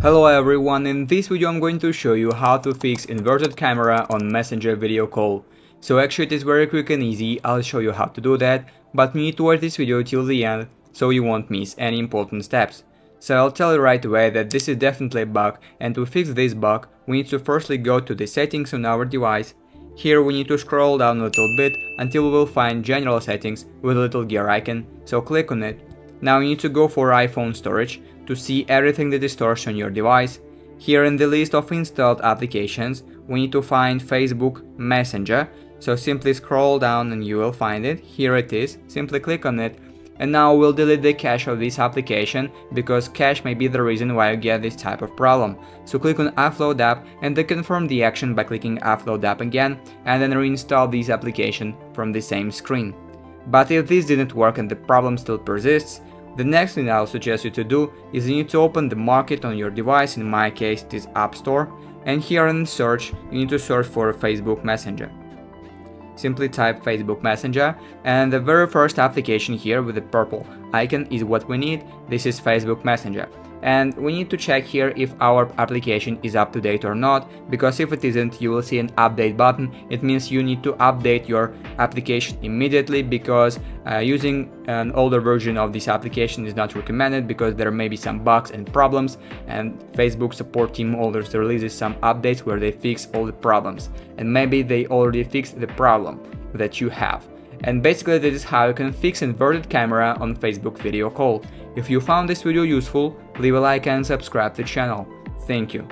Hello everyone, in this video I'm going to show you how to fix inverted camera on Messenger video call. So actually it is very quick and easy, I'll show you how to do that, but you need to watch this video till the end so you won't miss any important steps. So I'll tell you right away that this is definitely a bug and to fix this bug we need to firstly go to the settings on our device. Here we need to scroll down a little bit until we will find general settings with a little gear icon, so click on it. Now you need to go for iPhone storage to see everything that is stored on your device. Here in the list of installed applications, we need to find Facebook Messenger, so simply scroll down and you will find it. Here it is, simply click on it. And now we'll delete the cache of this application, because cache may be the reason why you get this type of problem. So click on offload app and then confirm the action by clicking offload app again, and then reinstall this application from the same screen. But if this didn't work and the problem still persists, the next thing I'll suggest you to do is you need to open the market on your device, in my case it is App Store, and here in search you need to search for Facebook Messenger. Simply type Facebook Messenger and the very first application here with the purple icon is what we need, this is Facebook Messenger and we need to check here if our application is up to date or not because if it isn't you will see an update button. It means you need to update your application immediately because uh, using an older version of this application is not recommended because there may be some bugs and problems and Facebook support team always releases some updates where they fix all the problems. And maybe they already fixed the problem that you have and basically this is how you can fix inverted camera on Facebook video call. If you found this video useful, leave a like and subscribe to the channel. Thank you.